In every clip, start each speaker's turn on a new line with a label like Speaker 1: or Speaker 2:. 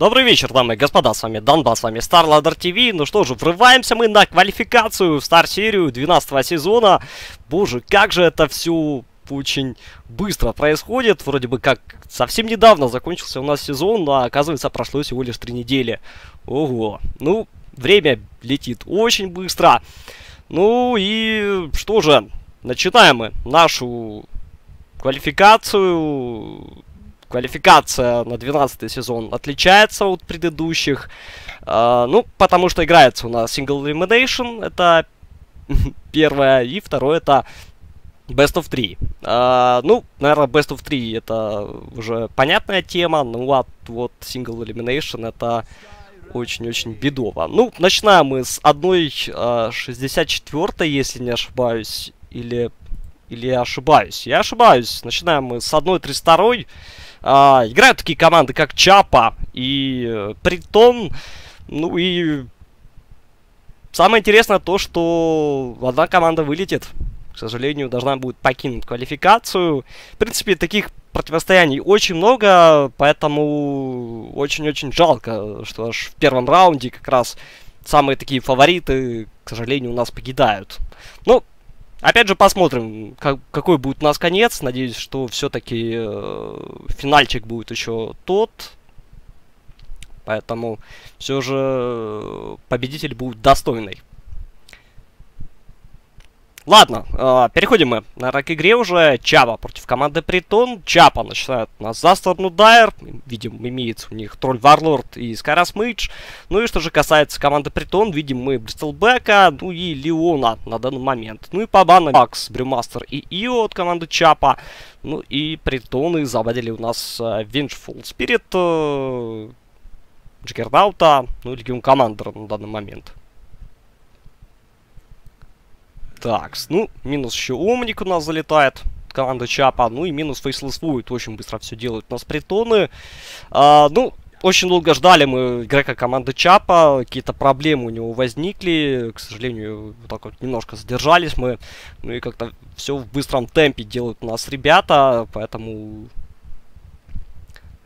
Speaker 1: Добрый вечер, дамы и господа, с вами Донбасс, с вами StarLadder TV. Ну что же, врываемся мы на квалификацию в Стар-серию 12 сезона. Боже, как же это все очень быстро происходит. Вроде бы как совсем недавно закончился у нас сезон, но оказывается прошло всего лишь три недели. Ого, ну, время летит очень быстро. Ну и что же, начинаем мы нашу квалификацию квалификация на 12 сезон отличается от предыдущих. Uh, ну, потому что играется у нас Single Elimination, это первое, и второе это Best of 3. Uh, ну, наверное, Best of 3 это уже понятная тема, ну а вот Single Elimination это очень-очень бедово. Ну, начинаем мы с одной uh, 64 если не ошибаюсь, или, или ошибаюсь. Я ошибаюсь. Начинаем мы с одной 32 а, играют такие команды, как Чапа и э, Притон. Ну и самое интересное то, что одна команда вылетит. К сожалению, должна будет покинуть квалификацию. В принципе, таких противостояний очень много, поэтому очень-очень жалко, что аж в первом раунде как раз самые такие фавориты, к сожалению, у нас покидают. Ну, Опять же, посмотрим, как, какой будет у нас конец. Надеюсь, что все-таки э, финальчик будет еще тот. Поэтому все же э, победитель будет достойный. Ладно, э, переходим мы, наверное, к игре уже. Чапа против команды Притон. Чапа начинает у нас за сторону Дайер. Видим, имеется у них Тролль Варлорд и Скарас Мейдж. Ну и что же касается команды Притон, видим мы Бристолбека, ну и Леона на данный момент. Ну и по банам Макс, Брюмастер и Ио от команды Чапа. Ну и Притоны заводили у нас э, Vengeful Spirit, э, Джиггернаута, ну и Легион Командера на данный момент. Так, ну, минус еще Омник у нас залетает. Команда Чапа. Ну и минус Faceless Void. Очень быстро все делают у нас притоны. А, ну, очень долго ждали мы игрока команды Чапа. Какие-то проблемы у него возникли. К сожалению, вот так вот немножко задержались мы. Ну и как-то все в быстром темпе делают у нас ребята. Поэтому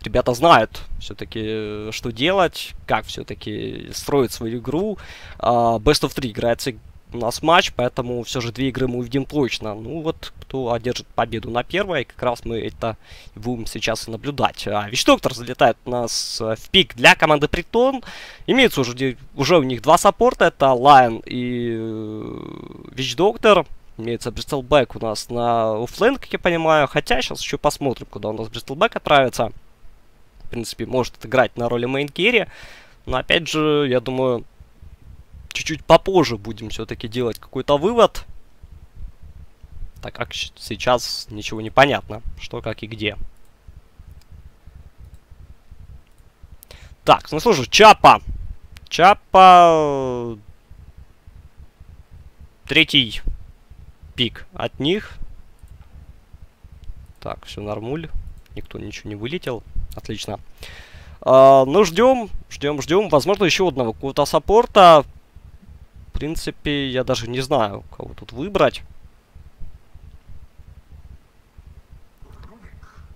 Speaker 1: ребята знают все-таки, что делать, как все-таки строить свою игру. Uh, Best of 3 играется у нас матч, поэтому все же две игры мы увидим точно. Ну вот, кто одержит победу на первой, как раз мы это будем сейчас и наблюдать. А, Witch Doctor залетает у нас э, в пик для команды Притон. Имеется уже, уже у них два саппорта, это Lion и э, Witch Doctor. Имеется Bristleback у нас на offlane, как я понимаю. Хотя сейчас еще посмотрим, куда у нас Bristleback отправится. В принципе, может отыграть на роли main carry. Но опять же, я думаю, чуть-чуть попозже будем все-таки делать какой-то вывод. Так как сейчас ничего не понятно, что, как и где. Так, ну же, Чапа. Чапа... Третий пик от них. Так, все нормуль. Никто ничего не вылетел. Отлично. Uh, ну, ждем, ждем, ждем. Возможно, еще одного какого-то саппорта принципе, я даже не знаю, кого тут выбрать.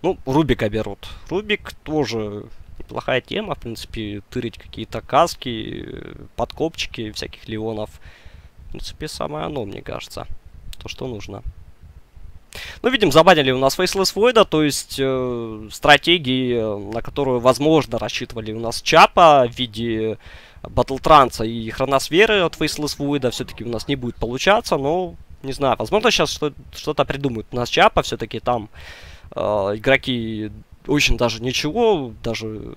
Speaker 1: Ну, Рубика берут. Рубик тоже неплохая тема, в принципе, тырить какие-то каски, подкопчики всяких леонов. В принципе, самое оно, мне кажется. То, что нужно. Ну, видим, забанили у нас Faceless Void, то есть э, стратегии, на которую, возможно, рассчитывали у нас Чапа в виде Батлтранса и Хроносферы от Faceless Void все-таки у нас не будет получаться, но не знаю, возможно сейчас что-то придумают. У нас Чапа все-таки там э, игроки очень даже ничего, даже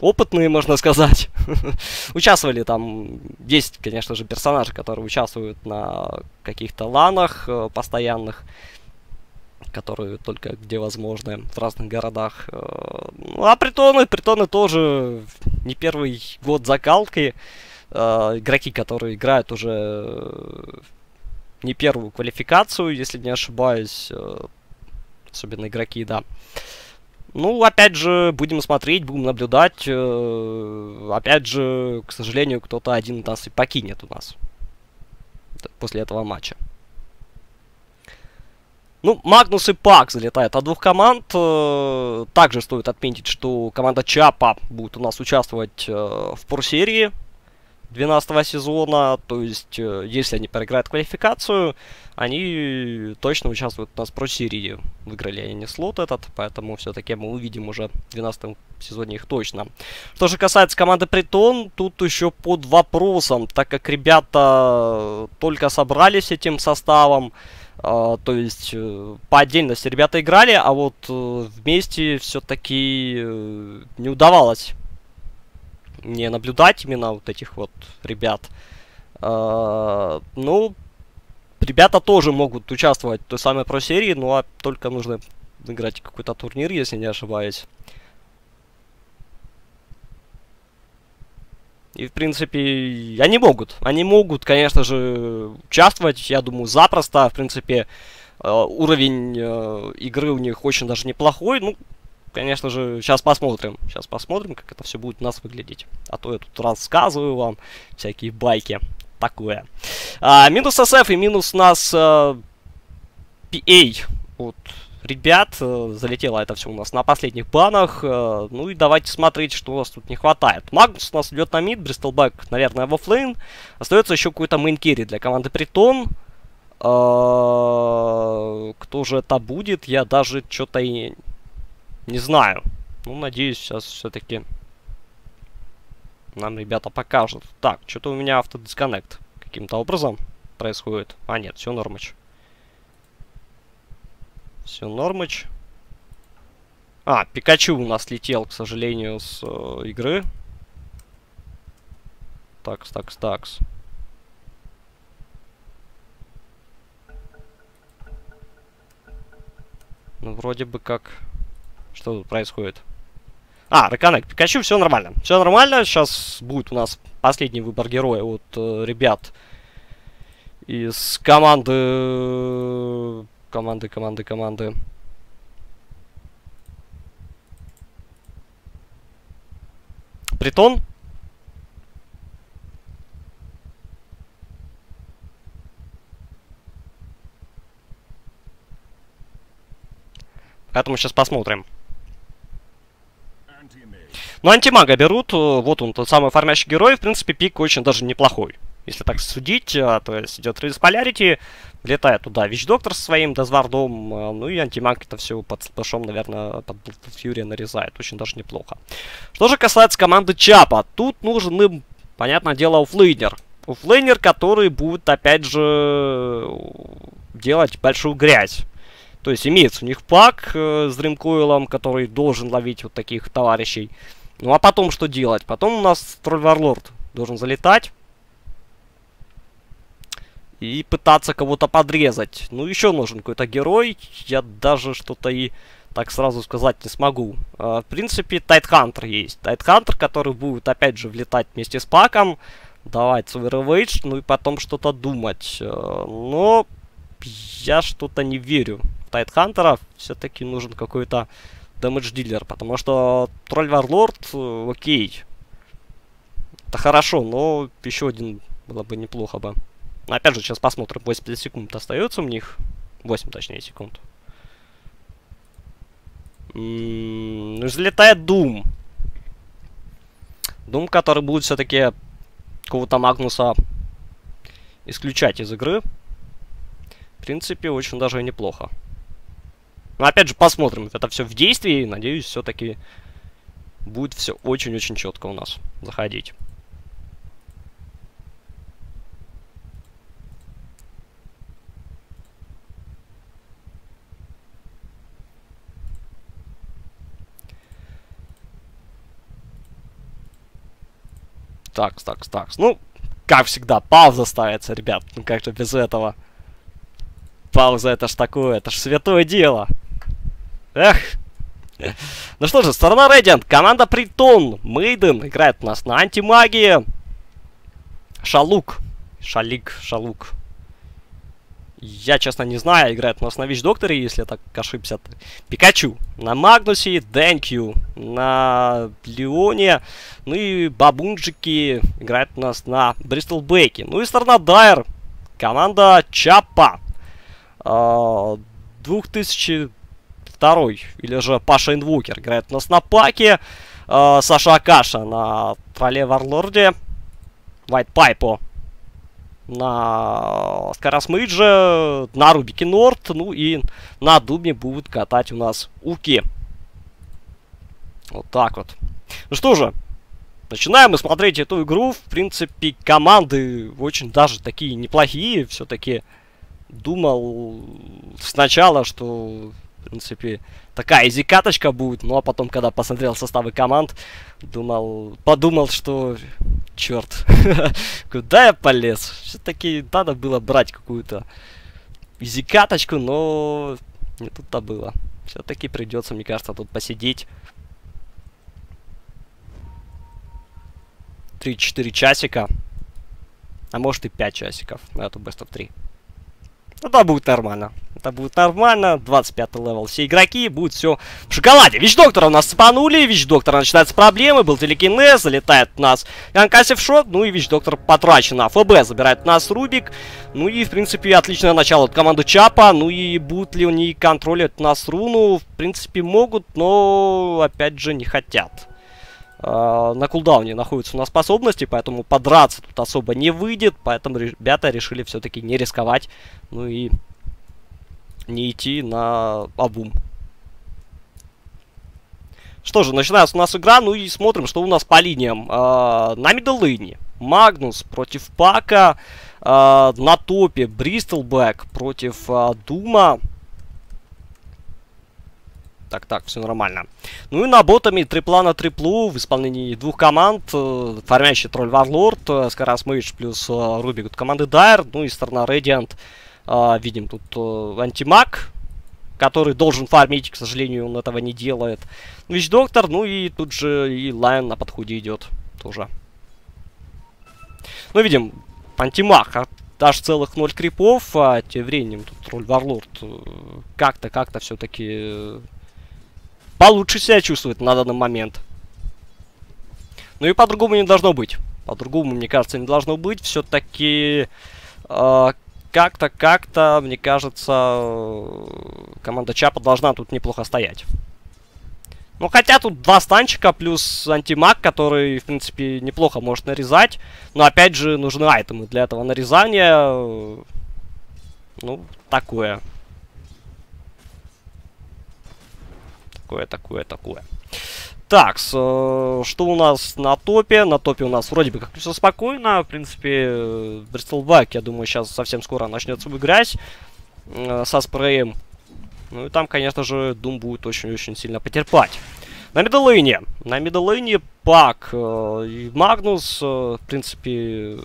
Speaker 1: опытные, можно сказать. Участвовали там, есть, конечно же, персонажи, которые участвуют на каких-то ланах э, постоянных которые только где возможны в разных городах. Э, ну, а притоны, притоны тоже не первый год закалки. Э, игроки, которые играют уже не первую квалификацию, если не ошибаюсь. Э, особенно игроки, да. Ну, опять же, будем смотреть, будем наблюдать. Опять же, к сожалению, кто-то один нас и покинет у нас после этого матча. Ну, Магнус и Пак залетают от двух команд. Э, также стоит отметить, что команда Чапа будет у нас участвовать э, в порсерии 12 сезона. То есть, э, если они проиграют квалификацию, они точно участвуют у нас в про-серии. Выиграли они слот этот, поэтому все-таки мы увидим уже в 12 сезоне их точно. Что же касается команды Притон, тут еще под вопросом, так как ребята только собрались этим составом, то есть uh, по отдельности ребята играли, а вот uh, вместе все-таки не удавалось не наблюдать именно вот этих вот ребят. Ну, ребята тоже могут участвовать в той самой про-серии, ну а только нужно выиграть какой-то турнир, если не ошибаюсь. И, в принципе, они могут. Они могут, конечно же, участвовать, я думаю, запросто. В принципе, э, уровень э, игры у них очень даже неплохой. Ну, конечно же, сейчас посмотрим. Сейчас посмотрим, как это все будет у нас выглядеть. А то я тут рассказываю вам всякие байки такое. А, минус SF и минус нас а, PA. Вот, ребят, а, залетело это все у нас на последних банах. А, ну и давайте смотреть, что у нас тут не хватает. Magnus у нас идет на mid, Bristleback, наверное, в offlane. Остается еще какой-то main carry для команды Притон. А, кто же это будет, я даже что-то и не знаю. Ну, надеюсь, сейчас все-таки нам ребята покажут. Так, что-то у меня автодисконнект каким-то образом происходит. А, нет, все нормыч. Все нормыч. А, Пикачу у нас летел, к сожалению, с э, игры. Такс, такс, такс. Ну, вроде бы как... Что тут происходит? А, Реконнект, Пикачу, все нормально. Все нормально, сейчас будет у нас последний выбор героя от э, ребят из команды... Команды, команды, команды. Притон. Поэтому сейчас посмотрим. Ну, антимага берут, э, вот он, тот самый фармящий герой, в принципе, пик очень даже неплохой. Если так судить, а, то есть идет Reverse Polarity, летает туда Witch Doctor со своим Death Ward ом, а, ну и антимаг это все под сплэшом, наверное, под Fury нарезает. Очень даже неплохо. Что же касается команды Чапа, тут нужен им, понятное дело, оффлейнер. Оффлейнер, который будет, опять же, делать большую грязь. То есть имеется у них пак э, с Дримкоилом, который должен ловить вот таких товарищей. Ну а потом что делать? Потом у нас Тролль Варлорд должен залетать. И пытаться кого-то подрезать. Ну еще нужен какой-то герой. Я даже что-то и так сразу сказать не смогу. Uh, в принципе, Тайтхантер есть. Тайтхантер, который будет опять же влетать вместе с паком. Давать супер Ravage, ну и потом что-то думать. А, но я что-то не верю в Tidehunter а. Все-таки нужен какой-то damage dealer, потому что Troll Warlord, э, окей. Это хорошо, но еще один было бы неплохо бы. Опять же, сейчас посмотрим. 80 секунд остается у них. 8, точнее, секунд. М-м, ну, взлетает Doom. Дум, который будет все-таки какого-то Магнуса исключать из игры. В принципе, очень даже неплохо. Но опять же, посмотрим. Это все в действии. Надеюсь, все-таки будет все очень-очень четко у нас заходить. Такс, такс, такс. Ну, как всегда, пауза ставится, ребят. Ну как же без этого? Пауза это ж такое, это ж святое дело. Эх. Ну что же, сторона Radiant, команда Притон, Мейден играет у нас на антимагии. Шалук. Шалик, Шалук. Я, честно, не знаю, играет у нас на Вич Докторе, если я так ошибся. Пикачу. На Магнусе, Дэнкью. На Леоне. Ну и Бабунджики играет у нас на Бристол Бейке. Ну и сторона Дайр. Команда Чапа. Uh, 2002 или же Паша Инвокер играет у нас на паке. Э, Саша Акаша на тролле Варлорде. White Пайпо на Скарас Мейдже, на Рубике Норд, ну и на Дубне будут катать у нас Уки. Вот так вот. Ну что же, начинаем мы смотреть эту игру. В принципе, команды очень даже такие неплохие. Все-таки думал сначала, что, в принципе, такая изи-каточка будет. Ну а потом, когда посмотрел составы команд, думал, подумал, что черт, куда я полез? Все-таки надо было брать какую-то изи-каточку, но не тут-то было. Все-таки придется, мне кажется, тут посидеть. 3-4 часика. А может и 5 часиков на эту Best of 3. Это будет нормально. Это будет нормально. 25 левел. Все игроки будут все в шоколаде. Вич-доктора у нас цепанули. Вич-доктора начинаются проблемы. Был телекинез. Залетает у нас Янкасев шот. Ну и Вич-доктор потрачен на ФБ. Забирает у нас Рубик. Ну и, в принципе, отличное начало от команды Чапа. Ну и будут ли они контролировать нас руну? В принципе, могут, но, опять же, не хотят. Uh, на кулдауне находятся у нас способности, поэтому подраться тут особо не выйдет, поэтому ребята решили все-таки не рисковать, ну и не идти на обум. Что же, начинается у нас игра, ну и смотрим, что у нас по линиям. Uh, на миддлейне Магнус против Пака, э, на топе Bristleback против Doom а. Так, так, все нормально. Ну и на ботами трипла на триплу в исполнении двух команд. Э, фармящий Troll Warlord, э, Skywrath Mage плюс э, Rubick от команды Dire. Ну и сторона Radiant. Видим тут антимаг, который должен фармить, к сожалению, он этого не делает. Witch Doctor, ну и тут же и Lion на подходе идет тоже. Ну, видим, антимаг, аж целых ноль крипов, а тем временем тут тролль Варлорд как-то, как-то все-таки получше себя чувствует на данный момент. Ну и по-другому не должно быть. По-другому, мне кажется, не должно быть. Все-таки э, как-то, как-то, мне кажется, команда Чапа должна тут неплохо стоять. Ну, хотя тут два станчика плюс антимаг, который, в принципе, неплохо может нарезать. Но, опять же, нужны айтемы для этого нарезания. Ну, такое. такое, такое, такое. Так, э, что у нас на топе? На топе у нас вроде бы как все спокойно. В принципе, Бристолбак, я думаю, сейчас совсем скоро начнет свою грязь э, со спреем. Ну и там, конечно же, Дум будет очень-очень сильно потерпать. На мидолейне. На мидолейне Пак э, и Магнус. Э, в принципе,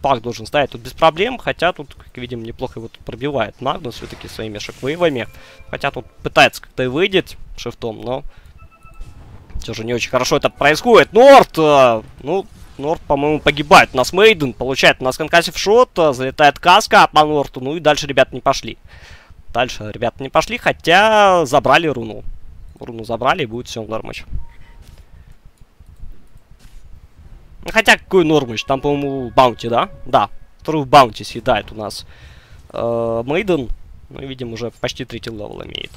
Speaker 1: Пак должен стоять тут без проблем. Хотя тут, как видим, неплохо его тут пробивает Магнус все-таки своими шоквейвами. Хотя тут пытается как-то и выйдет шифтом, но все же не очень хорошо это происходит. Норт! Э, ну, Норт, по-моему, погибает. У нас Мейден получает у нас конкассив шот, э, залетает каска по Норту. Ну и дальше ребята не пошли. Дальше ребята не пошли, хотя забрали руну. Руну забрали, и будет все нормыч. Хотя какой нормыч? Там, по-моему, bounty, да? Да. Вторую bounty съедает у нас э, Maiden. Ну видим, уже почти третий level имеет.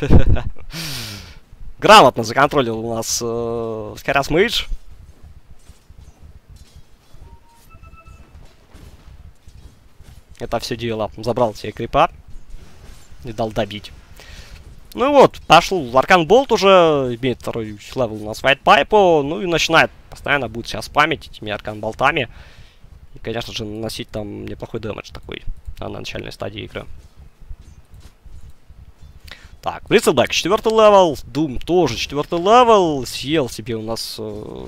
Speaker 1: Грамотно законтролил у нас э, Skywrath Mage. Это все дело. Забрал себе крипа. И дал добить. Ну вот, пошел Arcane Bolt уже, имеет второй level у нас Pipe, ну и начинает, постоянно будет сейчас спамить этими Arcane Bolt ами. И, конечно же, наносить там неплохой damage такой на начальной стадии игры. Так, Bristleback, четвертый level, Doom тоже четвертый level, съел себе у нас... Э...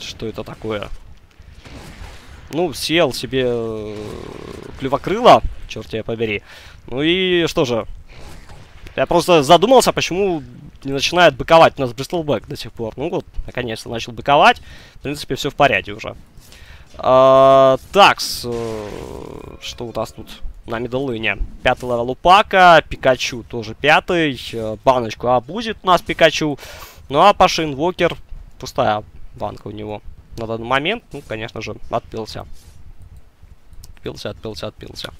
Speaker 1: Что это такое? Ну, съел себе э, клювокрыло, черт тебя побери. Ну и что же? Я просто задумался, почему не начинает быковать у нас Bristleback до сих пор. Ну вот, наконец-то начал быковать. В принципе, все в порядке уже. А, такс, э, что у нас тут на мидлайне? Пятый level у Пака, Пикачу тоже пятый, э, баночку обузит у нас Пикачу. Ну а Паша Инвокер пустая банка у него на данный момент. Ну, конечно же, отпился. Отпился, отпился, отпился.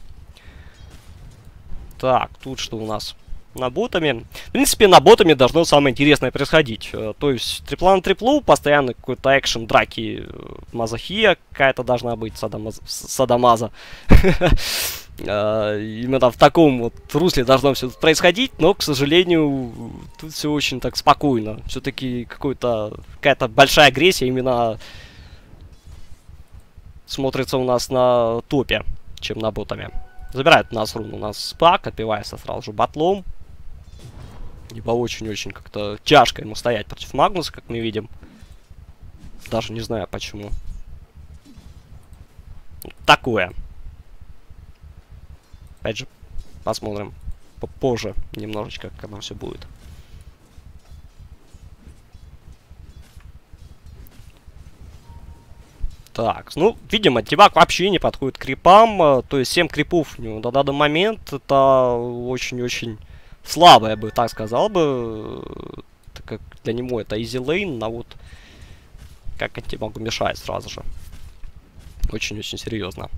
Speaker 1: Так, тут что у нас? На ботами. В принципе, на ботами должно самое интересное происходить. Э, то есть, трипла на триплу, постоянно какой-то экшен, драки, э, мазохия какая-то должна быть, садомаз... садомаза. Э, именно в таком вот русле должно все происходить, но, к сожалению, тут все очень так спокойно. Все-таки какая-то большая агрессия именно смотрится у нас на топе, чем на ботами. Забирает у нас рун, у нас спак, отбивается сразу же батлом. Ибо очень-очень как-то тяжко ему стоять против Магнуса, как мы видим. Даже не знаю почему. Такое. Опять же, посмотрим попозже немножечко, как оно все будет. Так, ну, видимо, Тибак вообще не подходит к крипам. То есть 7 крипов у него на данный момент это очень-очень слабо, я бы так сказал бы. Так как для него это easy lane, а вот как Антимагу мешает сразу же. Очень-очень серьезно.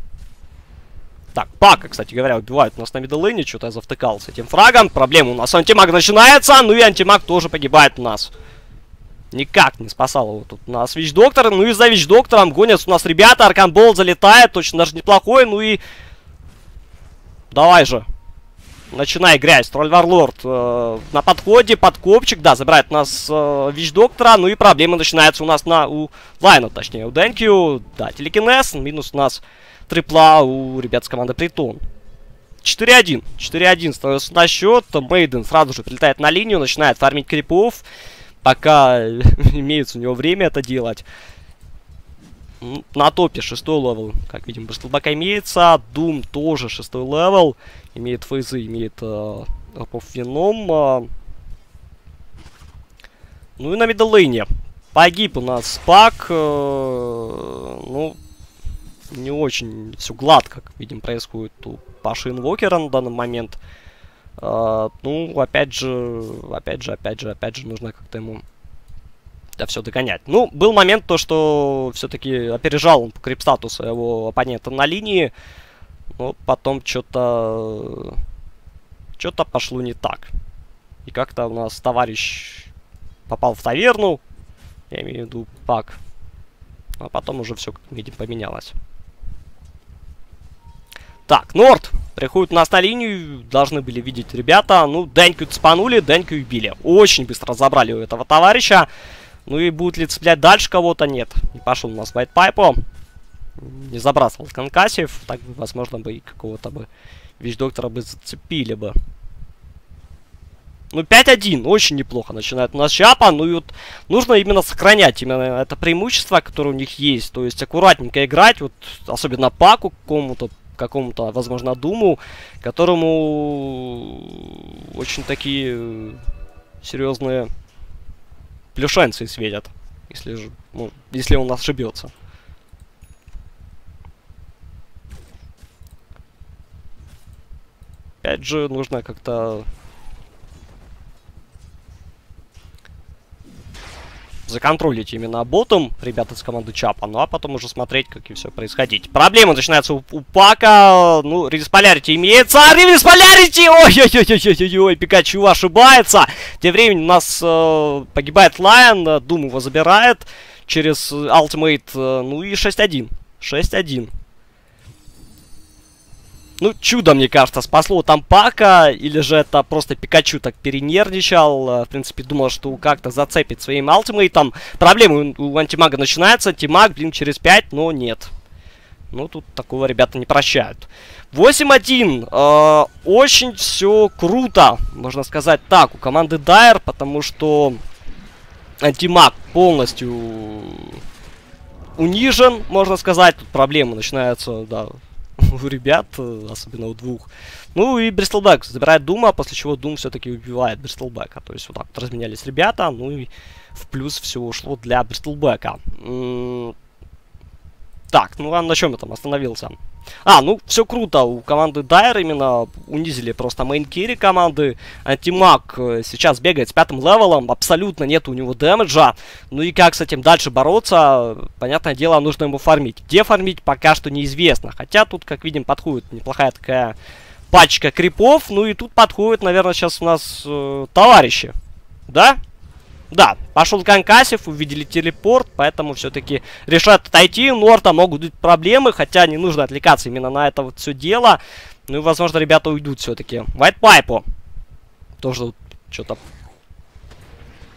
Speaker 1: Так, Пака, кстати говоря, убивают у нас на мидлейне. Что-то я завтыкался этим фрагом. Проблема у нас антимаг начинается, ну и антимаг тоже погибает у нас. Никак не спасал его тут у нас Вич-доктор. Ну и за Вич-доктором гонятся у нас ребята. Арканбол залетает, очень даже неплохой. Ну и... Давай же. Начинай грязь. Тролль Варлорд э, на подходе, подкопчик. Да, забирает нас э, Вич-доктора. Ну и проблемы начинаются у нас на... У Лайна, точнее, у Денкью. Да, телекинез. Минус у нас трипла у ребят с команды Притон. 4-1. 4-1 становится на счет. Мейден сразу же прилетает на линию, начинает фармить крипов пока имеется у него время это делать. На топе шестой level, как видим, Бристлбака имеется. Doom тоже шестой level. Имеет фейзы, имеет э. Э. Ну и на миддлейне. Погиб у нас Пак. Э, ну, не очень все гладко, как видим, происходит у Паши Инвокера на данный момент. Э, ну, опять же, опять же, опять же, опять же, нужно как-то ему это все догонять. Ну, был момент то, что все-таки опережал он по крипстату своего оппонента на линии, но потом что-то что-то пошло не так. И как-то у нас товарищ попал в таверну, я имею в виду Пак, а потом уже все, как видим, поменялось. Так, Норд приходит у нас на линию. Должны были видеть ребята. Ну, Деньку цепанули, Деньку убили. Очень быстро забрали у этого товарища. Ну и будет ли цеплять дальше кого-то? Нет. Не пошел у нас Вайтпайпу. Не забрасывал конкассиев. Так, возможно, бы и какого-то бы вещь-доктора бы зацепили бы. Ну, 5-1, очень неплохо начинает у нас Чапа. Ну и вот нужно именно сохранять именно это преимущество, которое у них есть. То есть аккуратненько играть, вот особенно Паку какому-то какому-то, возможно, Думу, которому очень такие серьезные плюшенцы светят, если, ну, если он ошибется. Опять же, нужно как-то законтролить именно ботом ребята из команды Чапа, ну а потом уже смотреть, как и все происходить. Проблема начинается у, у Пака, ну, Редисполярити имеется, а Редисполярити, ой-ой-ой-ой-ой, Пикачу ошибается. Тем временем у нас э, погибает Лайон, Дум его забирает через Ultimate, э, ну и 6-1, 6-1. Ну, чудо, мне кажется, спасло там Пака, или же это просто Пикачу так перенервничал, э, в принципе, думал, что как-то зацепит своим ультимейтом. Проблемы у антимага начинаются, антимаг, блин, через 5, но нет. Ну, тут такого ребята не прощают. 8-1. Э, очень все круто, можно сказать так, у команды Дайер, потому что антимаг полностью унижен, можно сказать. Тут проблемы начинаются, да, у ребят, особенно у двух. Ну и Bristleback забирает Дума, после чего Doom все-таки убивает Бристлбэка. То есть вот так вот разменялись ребята, ну и в плюс все ушло для Бристлбэка. Так, ну а на чем я там остановился? А, ну все круто, у команды Дайр именно унизили просто мейн-керри команды. Антимаг э, сейчас бегает с пятым левелом, абсолютно нет у него дэмэджа. Ну и как с этим дальше бороться, понятное дело, нужно ему фармить. Где фармить, пока что неизвестно. Хотя тут, как видим, подходит неплохая такая пачка крипов. Ну и тут подходят, наверное, сейчас у нас э, товарищи. Да? Да, пошел Concussive, увидели телепорт, поэтому все-таки решают отойти. У Норда могут быть проблемы, хотя не нужно отвлекаться именно на это вот все дело. Ну и, возможно, ребята уйдут все-таки. Вайтпайпу тоже что-то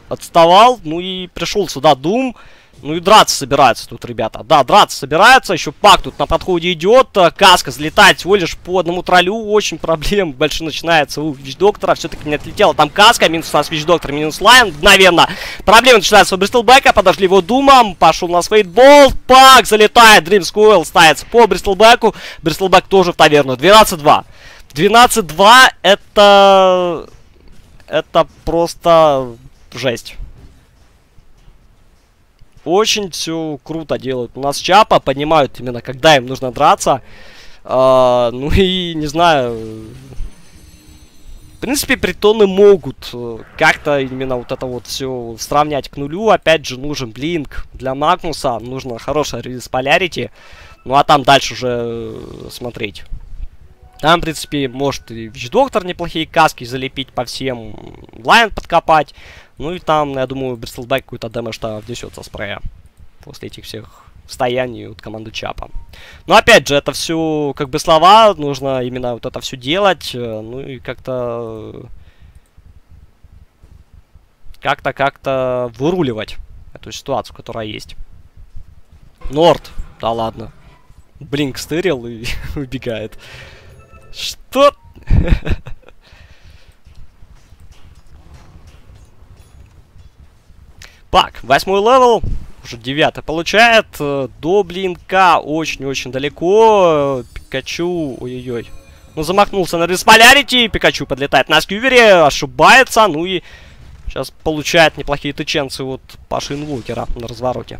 Speaker 1: отставал. Ну и пришел сюда Дум. Ну и драться собираются тут, ребята. Да, драться собираются. Еще пак тут на подходе идет. Каска взлетает всего лишь по одному троллю. Очень проблем большие начинается у Вич-доктора. Все-таки не отлетела там каска. Минус у нас Вич-доктор, минус Лайн. Мгновенно. Проблемы начинаются у Бристлбека. Подошли его Думом. Пошел на свейтбол. Пак залетает. Дрим Скойл ставится по Бристлбеку. Бристлбек тоже в таверну. 12-2. 12-2 это... Это просто жесть. Очень все круто делают. У нас Чапа понимают именно, когда им нужно драться. А, ну и, не знаю... В принципе, притоны могут э, как-то именно вот это вот все сравнять к нулю. Опять же, нужен блинк для Магнуса. Нужно хорошая релиз полярити. Ну а там дальше уже э, смотреть. Там, в принципе, может и Вич-доктор неплохие каски залепить по всем, лайн подкопать. Ну и там, я думаю, Бристлбэк какой-то дэмэдж-то внесет со спрея. После этих всех стояний от команды Чапа. Но опять же, это все как бы слова, нужно именно вот это все делать. Э, ну и как-то... Как-то, как-то выруливать эту ситуацию, которая есть. Норд, да ладно. Blink стырил и убегает. Что? Пак, восьмой level, уже девятый получает. Э, до блинка очень-очень далеко. Пикачу, ой-ой-ой. Ну, замахнулся на Reverse Polarity. Пикачу подлетает на скьювере, ошибается. Ну и сейчас получает неплохие тыченцы от Паши Инвокера на развороте.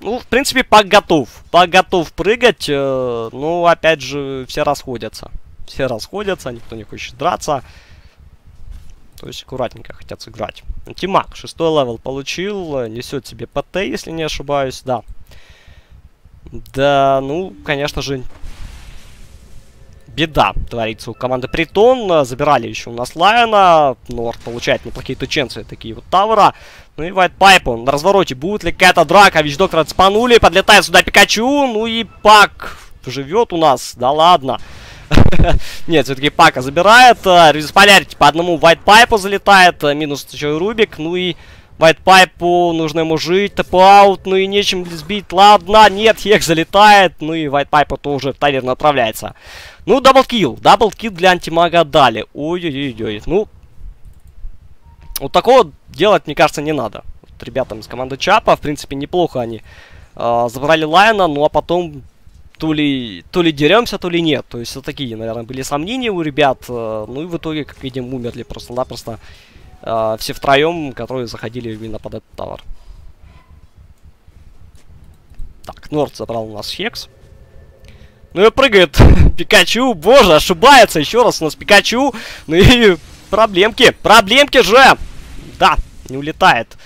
Speaker 1: Ну, в принципе, Пак готов. Пак готов прыгать. Э, ну, опять же, все расходятся. Все расходятся, никто не хочет драться. То есть аккуратненько хотят сыграть. Антимаг, шестой level получил. Несет себе ПТ, если не ошибаюсь, да. Да, ну, конечно же, беда творится у команды Притон. Забирали еще у нас Лайона. Норд получает неплохие тученцы, такие вот Тавра. Ну и Вайт Пайпу на развороте. Будет ли какая-то драка? Вич Доктор отспанули. Подлетает сюда Пикачу. Ну и Пак живет у нас. Да ладно. Нет, все-таки Пака забирает. Полярити по одному Pipe залетает. Минус еще и Рубик. Ну и Pipe нужно ему жить. Тэп-аут. Ну и нечем сбить. Ладно, нет, Хек залетает. Ну и Pipe тоже в таверну отправляется. Ну, double kill. Double kill для антимага дали. Ой-ой-ой. Ну, вот такого делать, мне кажется, не надо. Вот ребятам из команды Чапа, в принципе, неплохо они э, забрали Лайна, ну а потом то ли, то ли деремся, то ли нет. То есть вот такие, наверное, были сомнения у ребят. Э, ну и в итоге, как видим, умерли просто-напросто э, все втроем, которые заходили именно под этот tower. Так, Норд забрал у нас Хекс. Ну и прыгает Пикачу. Боже, ошибается еще раз у нас Пикачу. Ну и проблемки. Проблемки же. Да, не улетает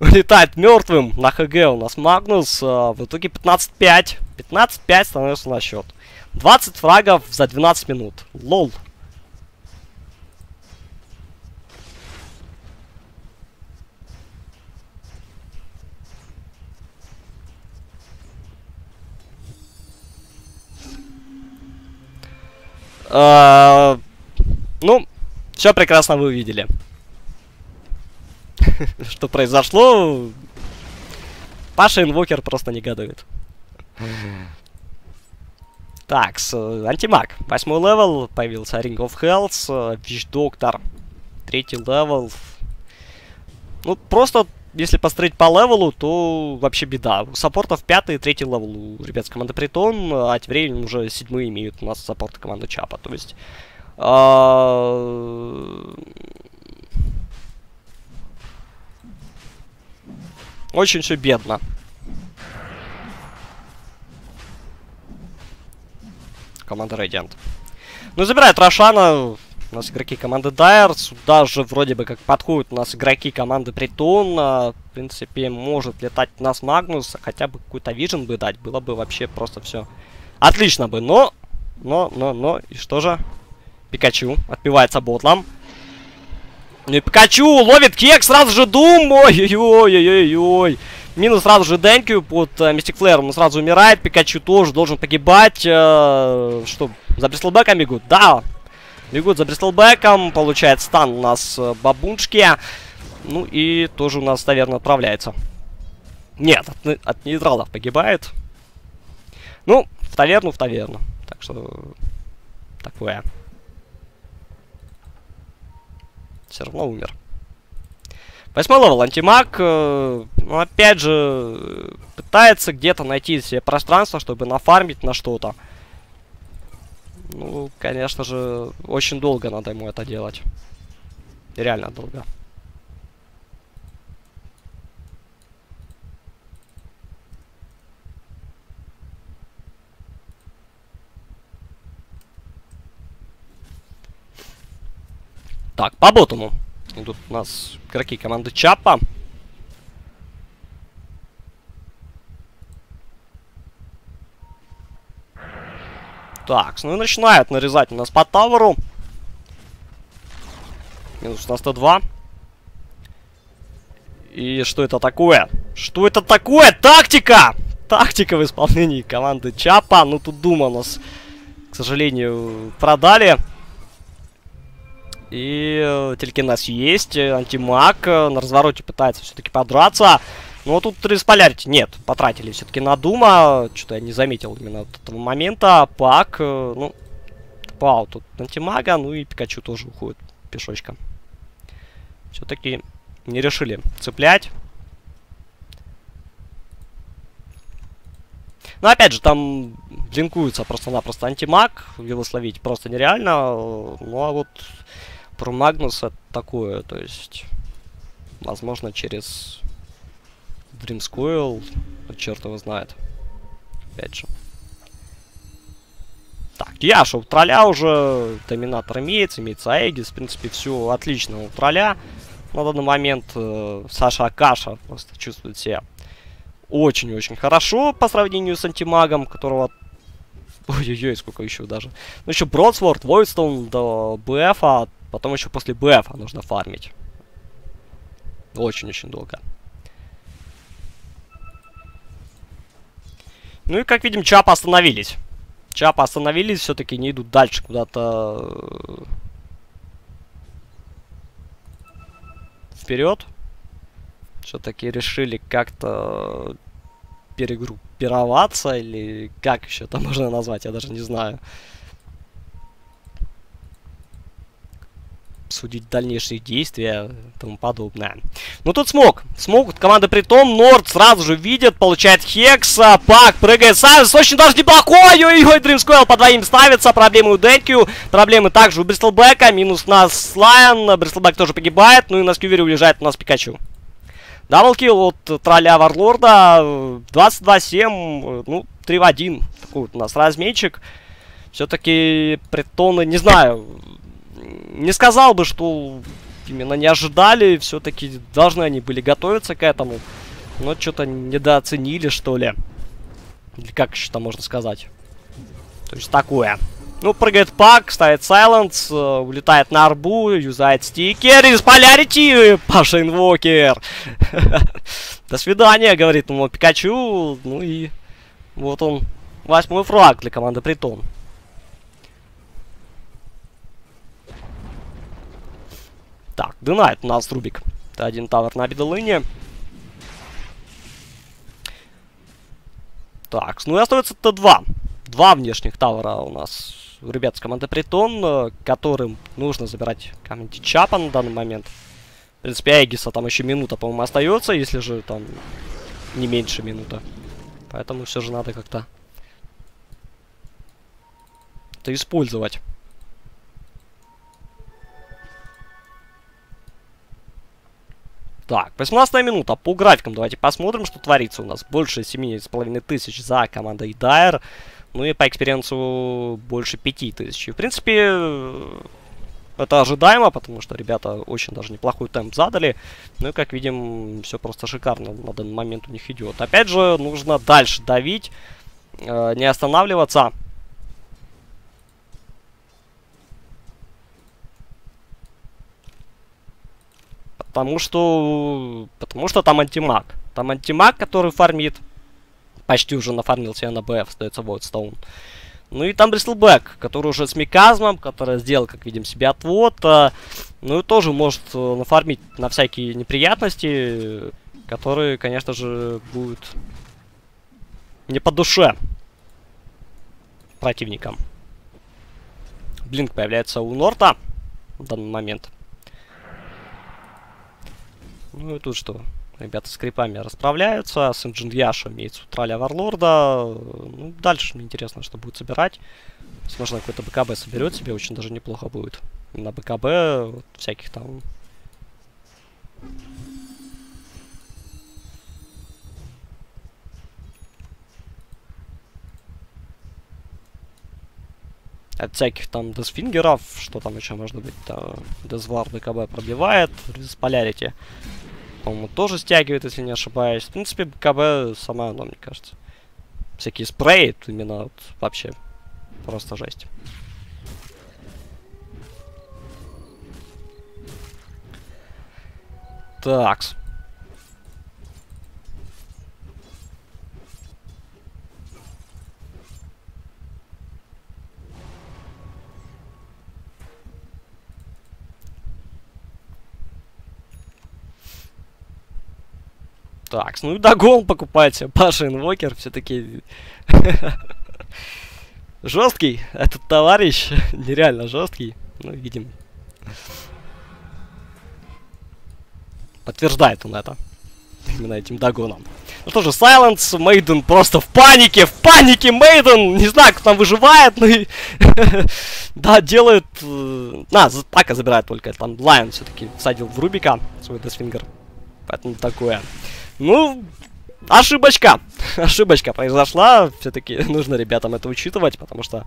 Speaker 1: улетает мертвым на ХГ у нас Магнус. А, в итоге 15-5. 15-5 становится на счет. 20 фрагов за 12 минут. Лол. Э, ну, все прекрасно вы увидели. что произошло, Паша Инвокер просто негодует. Такс, антимаг. Восьмой level, появился Ring of Health, Вич Доктор. Третий level. Ну, просто, если построить по левелу, то вообще беда. У саппортов пятый и третий level у ребят с команды Притон, а тем временем уже седьмые имеют у нас саппорты команды Чапа. То есть... Очень все бедно. Команда Radiant. Ну, забирает Рошана. У нас игроки команды Дайер. Сюда же вроде бы как подходят у нас игроки команды Притон. А, в принципе, может летать у нас Магнус. Хотя бы какой-то вижен бы дать. Было бы вообще просто все отлично бы. Но, но, но, но. И что же? Пикачу отпивается ботлом. Пикачу ловит кек, сразу же Дум. Ой-ой-ой-ой-ой. Минус сразу же Денкью под э, Мистик Флэром. Он сразу умирает. Пикачу тоже должен погибать. Э, что, за Бристлбеком бегут? Да. Бегут за Бристлбеком. Получает стан у нас э, бабуншки. Ну и тоже у нас, таверна отправляется. Нет, от, от нейтралов погибает. Ну, в таверну, в таверну. Так что, такое. Все равно умер. Восьмой level антимаг, э, ну, опять же, пытается где-то найти себе пространство, чтобы нафармить на что-то. Ну, конечно же, очень долго надо ему это делать. Реально долго. Так, по ботому. Идут у нас игроки команды Чапа. Так, ну и начинают нарезать у нас по таверу. Минус на 102. И что это такое? Что это такое? Тактика! Тактика в исполнении команды Чапа. Ну, тут Дума у нас, к сожалению, продали. И э, телекинез есть, э, антимаг э, на развороте пытается все-таки подраться. Но тут трисполярити нет, потратили все-таки на Дума. Что-то я не заметил именно от этого момента. Пак, ну, Пау тут антимага, ну и Пикачу тоже уходит пешочком. Все-таки не решили цеплять. Но опять же, там блинкуется просто-напросто антимаг. Его словить просто нереально. Ну а вот про Магнуса такое, то есть, возможно, через Dream Squirrel, ну, черт его знает. Опять же. Так, Яша у тролля уже, Доминатор имеется, имеется Аэгис, в принципе, все отлично у тролля. На данный момент э, Саша Акаша просто чувствует себя очень-очень хорошо по сравнению с антимагом, которого... Ой-ой-ой, сколько еще даже. Ну, еще Бродсворд, Войстон до БФа Потом еще после БФ нужно фармить. Очень-очень долго. Ну и, как видим, Чапа остановились. Чапа остановились, все-таки не идут дальше куда-то вперед. Все-таки решили как-то перегруппироваться, или как еще это можно назвать, я даже не знаю. Обсудить дальнейшие действия и тому подобное. Ну тут смог. Смог. Команда притом. Норд сразу же видит. Получает Хекса. Пак прыгает сам. Очень даже неплохой. Ой-ой, Дримскойл по двоим ставится. Проблемы у Денкью. Проблемы также у Бристлбека. Минус на Слайан. Бристлбек тоже погибает. Ну и на Скювере уезжает у нас Пикачу. Даблкил от тролля Варлорда. 22-7. Ну, 3 в 1. Такой вот у нас разменчик. Все-таки притоны, не знаю, не сказал бы, что именно не ожидали. Все-таки должны они были готовиться к этому. Но что-то недооценили, что ли. Или как еще там можно сказать. То есть такое. Ну, прыгает пак, ставит сайленс, э, улетает на арбу, юзает стикер из полярити, Паша Инвокер. До свидания, говорит ему Пикачу. Ну и вот он, восьмой фраг для команды Притон. Так, динает у нас Рубик. Это один тавер на бедолыне. Так, ну и остается Т2. Два внешних тавера у нас ребят с команды Притон, э, которым нужно забирать камень Чапа на данный момент. В принципе, Aegis а там еще минута, по-моему, остается, если же там не меньше минута. Поэтому все же надо как-то это использовать. Так, 18 минута. По графикам давайте посмотрим, что творится у нас. Больше 7,5 тысяч за командой Dire. Ну и по experience у больше 5000. В принципе, это ожидаемо, потому что ребята очень даже неплохой темп задали. Ну и, как видим, все просто шикарно на данный момент у них идет. Опять же, нужно дальше давить, э, не останавливаться. Потому что... Потому что там антимаг. Там антимаг, который фармит. Почти уже нафармил себе на БФ, остается Войдстоун. Ну и там Бристлбэк, который уже с миказмом, который сделал, как видим, себе отвод. А, ну и тоже может э, нафармить на всякие неприятности, которые, конечно же, будут не по душе противникам. Блинк появляется у Норта в данный момент. Ну и тут что? Ребята с крипами расправляются. С Инжиньяшем имеется у Траля Варлорда. Ну, дальше мне интересно, что будет собирать. Возможно, какой-то БКБ соберет себе. Очень даже неплохо будет. На БКБ вот, всяких там... От всяких там десфингеров, что там еще может быть, да, Дезвар БКБ пробивает, Полярити по-моему, тоже стягивает, если не ошибаюсь. В принципе, БКБ самое оно, мне кажется. Всякие спреи, именно вот, вообще просто жесть. Такс. Так, ну и догон покупать себе Паша Инвокер все-таки жесткий этот товарищ, нереально жесткий. Ну, видим. Подтверждает он это. Именно этим догоном. Ну что же, Мейден просто в панике, в панике Мейден! Не знаю, кто там выживает, ну и... да, делает... Э, на, Пака забирает только. Там Лайон все-таки садил в Рубика свой Десфингер. Поэтому такое. Ну, ошибочка. ошибочка произошла. Все-таки нужно ребятам это учитывать, потому что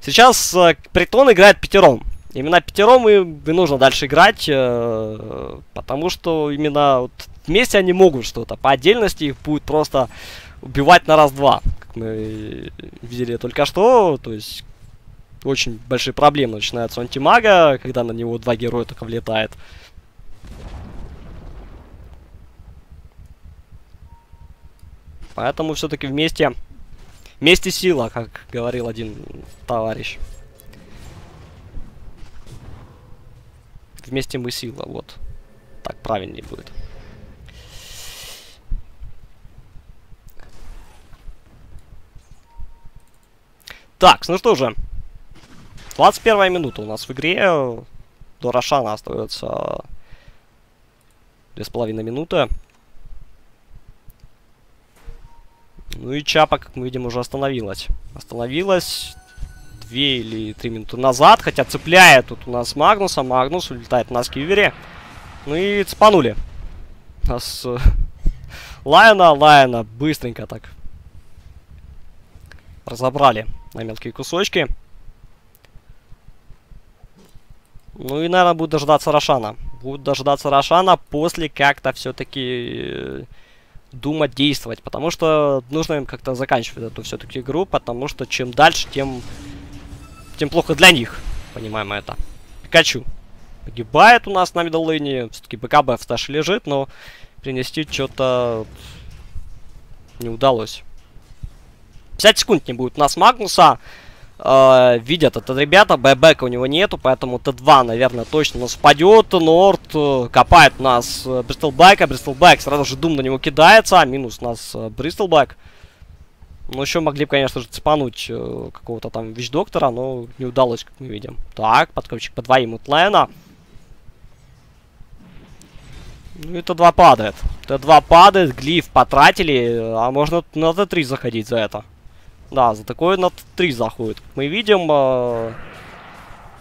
Speaker 1: сейчас э, Притон играет пятером. Именно пятером и, и нужно дальше играть, э, потому что именно вот вместе они могут что-то. По отдельности их будет просто убивать на раз-два, как мы видели только что. То есть очень большие проблемы начинаются у антимага, когда на него два героя только влетает. Поэтому все-таки вместе... Вместе сила, как говорил один товарищ. Вместе мы сила, вот. Так правильнее будет. Так, ну что же. 21 минута у нас в игре. До Рошана остается 2,5 минуты. Ну и Чапа, как мы видим, уже остановилась. Остановилась две или три минуты назад, хотя цепляет тут у нас Магнуса. Магнус улетает на скивере. Ну и цепанули. Нас э, Лайона, Лайона быстренько так разобрали на мелкие кусочки. Ну и, наверное, будет дождаться Рошана. Будет дождаться Рошана после как-то все-таки э, думать, действовать, потому что нужно им как-то заканчивать эту все-таки игру, потому что чем дальше, тем, тем плохо для них, понимаем это. Пикачу погибает у нас на мидл все-таки БКБ в сташе лежит, но принести что-то не удалось. 50 секунд не будет у нас Магнуса э, видят это ребята. Бэбэка у него нету, поэтому Т2, наверное, точно у нас впадет. Норд э, копает нас э, Бристлбэка. Бристлбэк сразу же Дум на него кидается. Минус у нас э, Бристлбэк. Ну, еще могли бы, конечно же, цепануть э, какого-то там вещь-доктора, но не удалось, как мы видим. Так, подкопчик по двоим от Лена. Ну и Т2 падает. Т2 падает, глиф потратили, а можно на Т3 заходить за это. Да, за такое на 3 заходит. Мы видим... Э,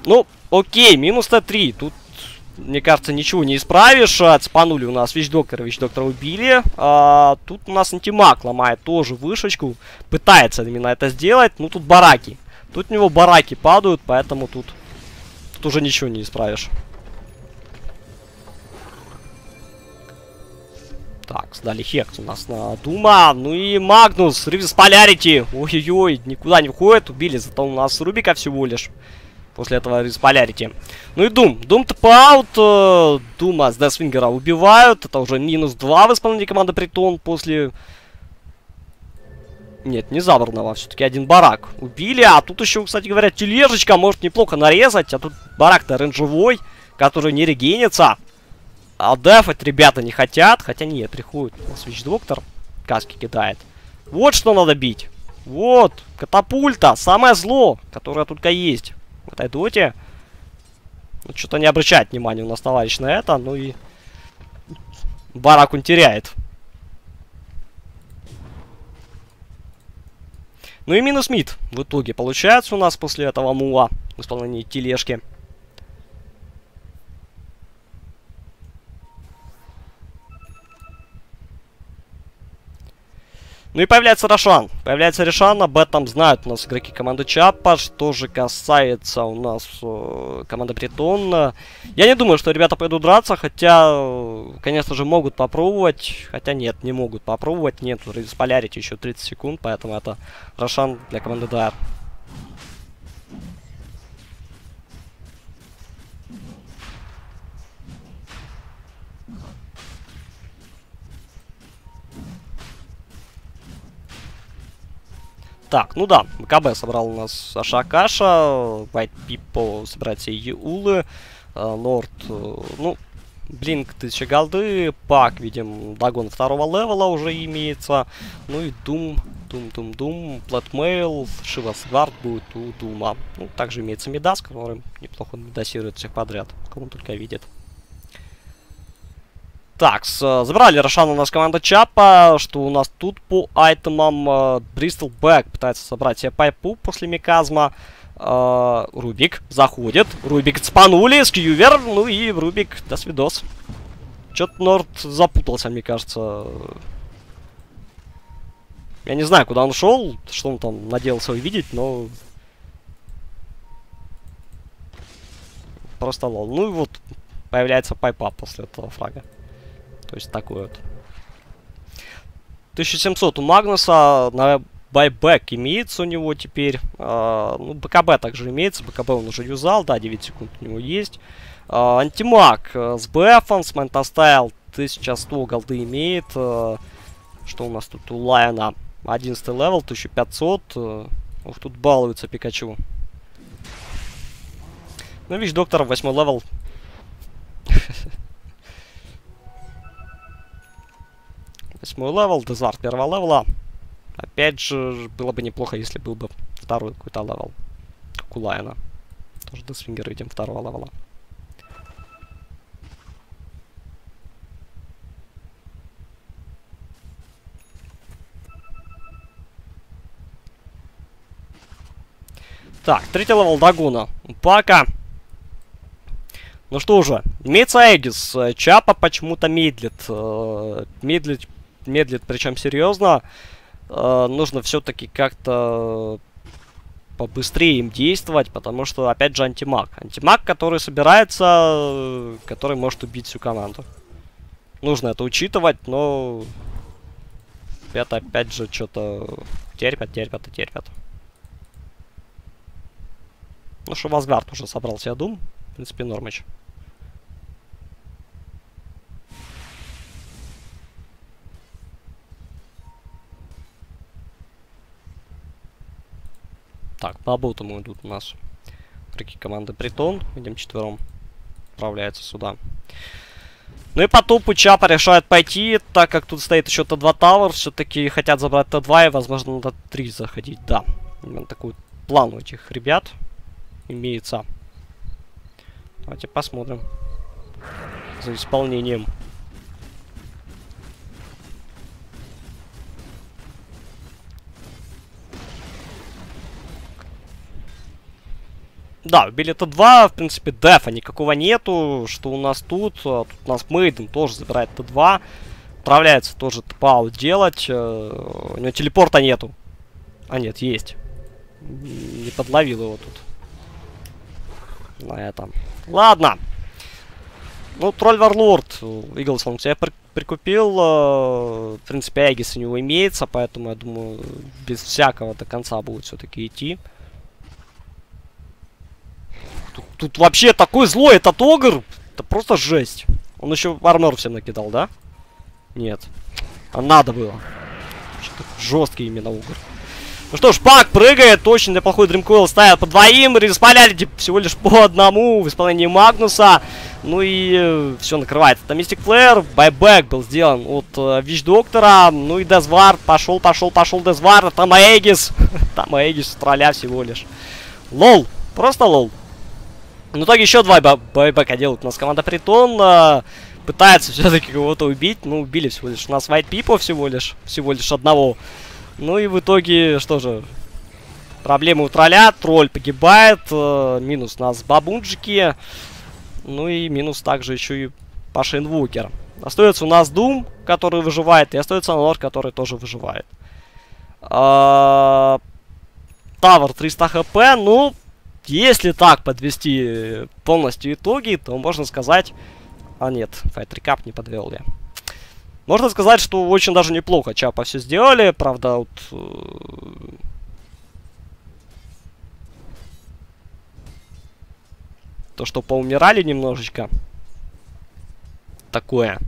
Speaker 1: ну, окей, минус Т3. Тут мне кажется, ничего не исправишь. Цепанули у нас Вещдоктора, Вещдоктора убили. А, тут у нас антимаг ломает тоже вышечку. Пытается именно это сделать. Ну, тут бараки. Тут у него бараки падают, поэтому тут, тут уже ничего не исправишь. Так, сдали Hex у нас на Дума. Ну и Магнус, Reverse Polarity. Ой-ой-ой, никуда не входит. Убили, зато у нас Рубика всего лишь. После этого Reverse Polarity. Ну и Дум. Дум TP out. Э, Дума с Death Finger а убивают. Это уже минус 2 в исполнении команды Притон после... Нет, не забранного, все-таки один барак убили. А тут еще, кстати говоря, тележечка может неплохо нарезать. А тут барак-то рейнджевой, который не регенится. А дефать ребята не хотят. Хотя нет, приходит Switch Доктор. Каски кидает. Вот что надо бить. Вот, катапульта, самое зло, которое только есть в этой доте. Ну, что-то не обращает внимания у нас товарищ на это, ну и... Барак он теряет. Ну и минус мид в итоге получается у нас после этого мула в исполнении тележки. Ну и появляется Рошан. Появляется Рошан, об этом знают у нас игроки команды Чапа. Что же касается у нас э, команды Притон, я не думаю, что ребята пойдут драться, хотя, э, конечно же, могут попробовать. Хотя нет, не могут попробовать. Нет, Полярити еще 30 секунд, поэтому это Рошан для команды Дайр. Так, ну да, МКБ собрал у нас Ашакаша, White собирает себе Юлы, э, Норд, э, ну, Блинк 1000 голды, Пак, видим, Дагон второго левела уже имеется, ну и Дум, Дум, Дум, Дум, Platemail, Shiva's Guard будет у Дума. Ну, также имеется Медас, который неплохо мидасирует всех подряд, он только видит. Так, забрали Рошана у нас команда Чапа. Что у нас тут по item ам? Bristleback пытается собрать себе pipe у после Mekansm а. Uh, Рубик заходит. Рубик цпанули, Skewer. Ну и Рубик, до свидос. Чё-то Норд запутался, мне кажется. Я не знаю, куда он шел, что он там надеялся увидеть, но... Просто лол. Ну и вот появляется пайпа после этого фрага. То есть такой вот. 1700 у Магнуса. На байбек имеется у него теперь. А, ну, БКБ также имеется. БКБ он уже юзал. Да, 9 секунд у него есть. А, антимаг э, с БФом, с Manta Style 1100 голды имеет. А, что у нас тут у Лайона? 11 level, 1500. А, ух, тут балуется Пикачу. Ну, Witch Doctor 8 level. Восьмой level, Death Ward первого level а. Опять же, было бы неплохо, если был бы второй какой-то level. Как у Лайона. Тоже Death Finger видим второго level а. Так, третий level Dagon а. Пака. Ну что же, имеется Aegis. Чапа почему-то медлит. Э, медлит причем серьезно. Э, нужно все-таки как-то побыстрее им действовать, потому что, опять же, антимаг. Антимаг, который собирается, который может убить всю команду. Нужно это учитывать, но... Это, опять же, что-то терпят, терпят и терпят. Ну, что Васгард уже собрался, я думаю. В принципе, Нормич. Так, по обутому идут у нас игроки команды Притон. Видим, четвером отправляется сюда. Ну и по топу Чапа решает пойти, так как тут стоит еще Т2 Тауэр, все-таки хотят забрать Т2 и, возможно, на Т3 заходить. Да, именно такой план у этих ребят имеется. Давайте посмотрим за исполнением. Да, убили Т2, в принципе, дефа никакого нету. Что у нас тут? А, тут у нас Мейден тоже забирает Т2. Отправляется тоже тпау делать. Э, у него телепорта нету. А нет, есть. Не подловил его тут. На этом. Ладно. Ну, тролль Варлорд. Иглс он себя при прикупил. Э, в принципе, Эгис у него имеется, поэтому, я думаю, без всякого до конца будет все-таки идти. Тут, тут вообще такой злой этот Огр. Это просто жесть. Он еще armor всем накидал, да? Нет. А надо было. Жесткий именно Огр. Ну что ж, Пак прыгает, очень неплохой Dream Coil ставит по двоим, Reverse Polarity всего лишь по одному в исполнении Магнуса. Ну и э, все накрывает. Это Mystic Flare, buyback был сделан от э, Вич Доктора, ну и Death Ward, пошел, пошел, пошел Дезвард, там Aegis, там Aegis тролля всего лишь. Lol, просто lol. В итоге еще два buyback а делают у нас команда Притон. Э, пытается все-таки кого-то убить. Ну, убили всего лишь. У нас White People всего лишь. Всего лишь одного. Ну и в итоге, что же, проблемы у тролля, тролль погибает, э, минус у нас бабунджики, ну и минус также еще и Паша Инвокер. Остается у нас Дум, который выживает, и остается Лор, который тоже выживает. А, Тавр 300 хп, ну, если так подвести полностью итоги, то можно сказать... А нет, Recap не подвел я. Можно сказать, что очень даже неплохо Чапа все сделали. Правда, вот... Э, то, что поумирали немножечко. Такое.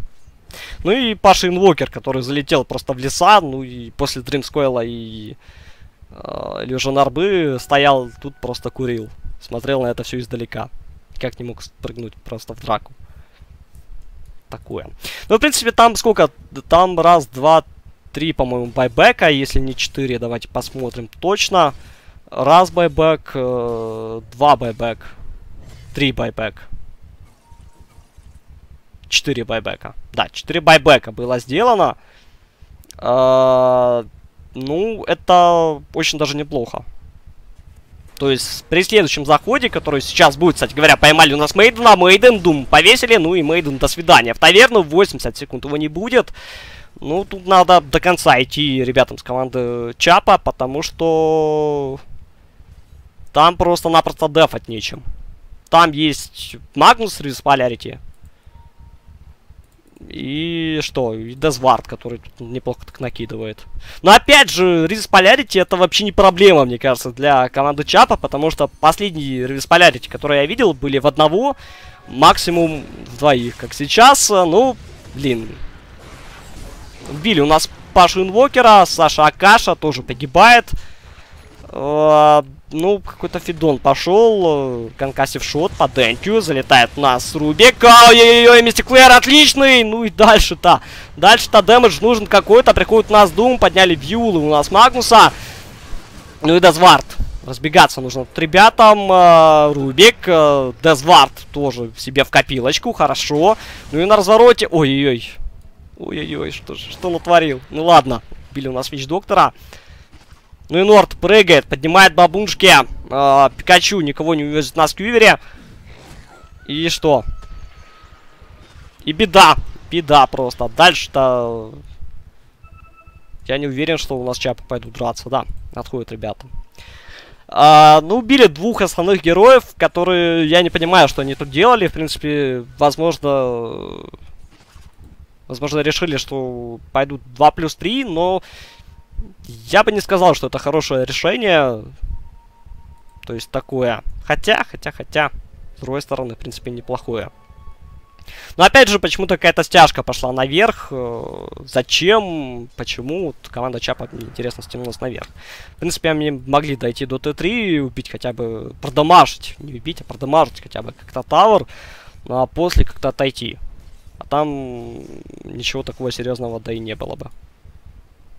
Speaker 1: Ну и Паша Инвокер, который залетел просто в леса. Ну и после Дримскойла и э, Иллюжен Арбы стоял тут просто курил. Смотрел на это все издалека. Как не мог спрыгнуть просто в драку такое. Ну, в принципе, там сколько? Там раз, два, три, по-моему, байбека, если не четыре. Давайте посмотрим точно. Раз байбек, э, два байбек, три байбек. Четыре байбека. Да, четыре байбека было сделано. Э, ну, это очень даже неплохо. То есть при следующем заходе, который сейчас будет, кстати говоря, поймали у нас Мейдена, Мейден, Дум повесили, ну и Мейден до свидания. В таверну 80 секунд его не будет. Ну, тут надо до конца идти ребятам с команды Чапа, потому что там просто-напросто дефать нечем. Там есть Магнус Рис Полярити. И что? И Дезвард, который тут неплохо так накидывает. Но опять же, Ризис Полярити это вообще не проблема, мне кажется, для команды Чапа, потому что последние Ризис Полярити, которые я видел, были в одного, максимум в двоих. Как сейчас, ну, блин. Убили у нас Пашу Инвокера, Саша Акаша тоже погибает. Ну, какой-то фидон пошел. Concussive Shot по Дентю. Залетает у нас Рубик. Ой-ой-ой, Mystic Flare отличный. Ну и дальше-то. Дальше-то damage нужен какой-то. Приходит у нас Дум. Подняли в Eul ы у нас Магнуса. Ну и Death Ward. Разбегаться нужно тут ребятам. Э, Рубик. Э, Death Ward тоже себе в копилочку. Хорошо. Ну и на развороте. Ой-ой-ой. Ой-ой-ой, что, что натворил? Ну ладно. Били у нас Вич Доктора. Ну и Норд прыгает, поднимает бабушки. Э, Пикачу никого не увезет на сквивере. И что? И беда. Беда просто. Дальше-то... Я не уверен, что у нас чапы пойдут драться. Да, отходят ребята. А, ну, убили двух основных героев, которые... Я не понимаю, что они тут делали. В принципе, возможно... Возможно, решили, что пойдут 2 плюс 3, но я бы не сказал, что это хорошее решение. То есть такое. Хотя, хотя, хотя, с другой стороны, в принципе, неплохое. Но опять же, почему-то какая-то стяжка пошла наверх. Э, зачем? Почему? Вот команда Чапа, интересно, стянулась наверх. В принципе, они могли дойти до Т3 и убить хотя бы, продамажить. Не убить, а продамажить хотя бы как-то Тавр. Ну, а после как-то отойти. А там ничего такого серьезного да и не было бы.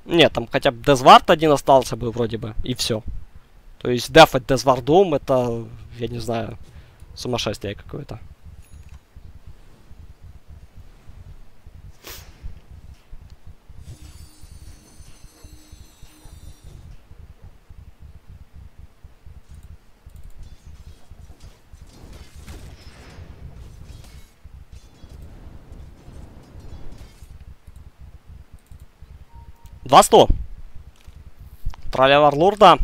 Speaker 1: Нет, там хотя бы Дезвард один остался бы вроде бы, и все. То есть дефать Дезвардом это, я не знаю, сумасшествие какое-то. 200. Тролля Варлорда.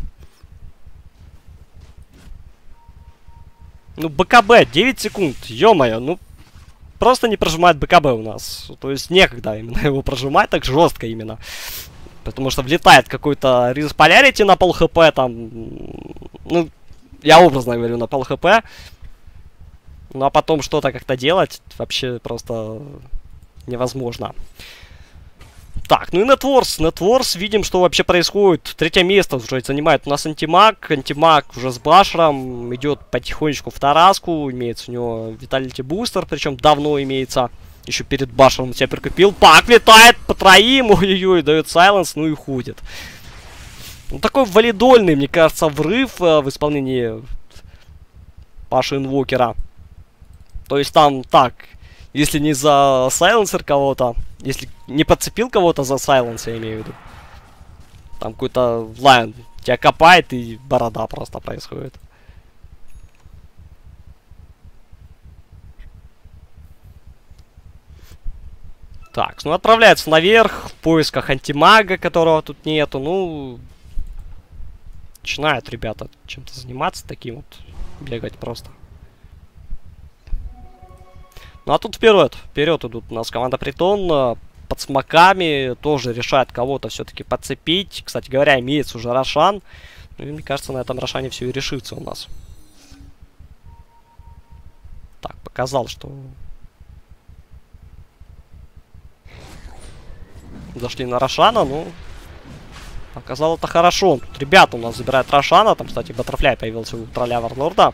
Speaker 1: Ну, БКБ, 9 секунд, ё-моё, ну, просто не прожимает БКБ у нас. То есть некогда именно его прожимать так жестко именно. Потому что влетает какой-то Риз Полярити на пол хп, там, ну, я образно говорю, на пол хп. Ну а потом что-то как-то делать вообще просто невозможно. Так, ну и Netwars. Netwars, видим, что вообще происходит. Третье место уже занимает у нас Антимаг. Антимаг уже с Башером идет потихонечку в Тараску. Имеется у него Виталити Бустер, причем давно имеется. Еще перед Башером себя прикупил. Пак летает по троим, ой-ой-ой, дает сайленс, ну и ходит. Ну, такой валидольный, мне кажется, врыв э, в исполнении Паши Инвокера. То есть там так, если не за сайленсер кого-то, если не подцепил кого-то за сайленс, я имею в виду. Там какой-то лайн тебя копает и борода просто происходит. Так, ну отправляется наверх в поисках антимага, которого тут нету. Ну, начинают ребята чем-то заниматься таким вот, бегать просто. Ну а тут вперед, вперед идут у нас команда Притон под смоками, тоже решает кого-то все-таки подцепить. Кстати говоря, имеется уже Рошан. Ну и мне кажется, на этом Рошане все и решится у нас. Так, показал, что зашли на Рошана, ну, показал это хорошо. Тут ребята у нас забирают Рошана, там, кстати, Баттерфляй появился у тролля Варлорда.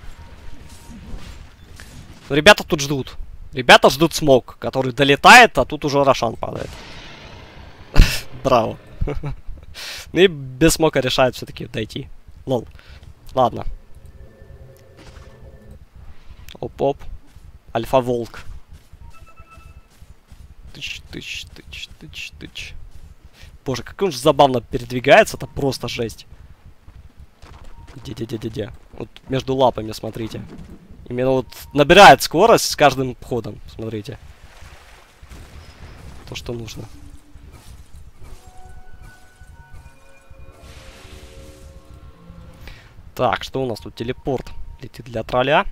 Speaker 1: Ребята тут ждут. Ребята ждут смог, который долетает, а тут уже Рошан падает. Браво. Ну и без смока решает все-таки дойти. Лол. Ладно. Оп-оп. Альфа-волк. Тыч, тыч, тыч, тыч, тыч. Боже, как он же забавно передвигается, это просто жесть. Где-где-где-где-где. Вот между лапами, смотрите. Именно вот набирает скорость с каждым ходом, смотрите. То, что нужно. Так, что у нас тут? Телепорт летит для тролля.